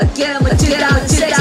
Again, I'm a 2000.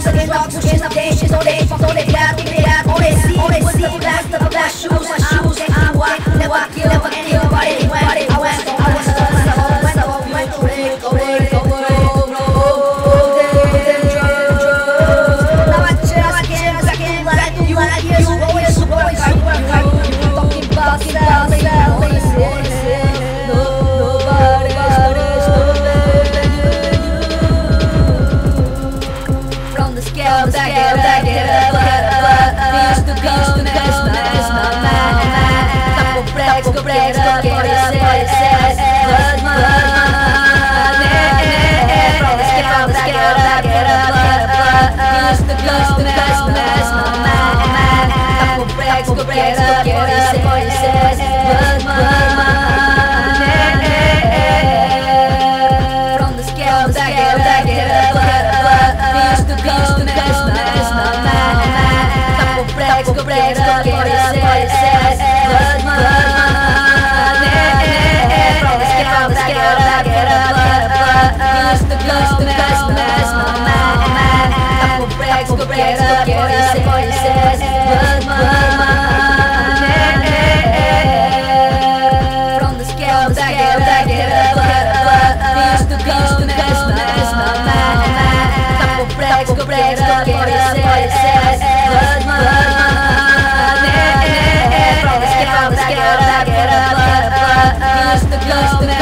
songs again, rock to change up days, on days, on days, yeah, give me that, on days, on days, see, black, the black shoes, my shoes, and I walk, never, never, anybody, anybody, I went. together. Money.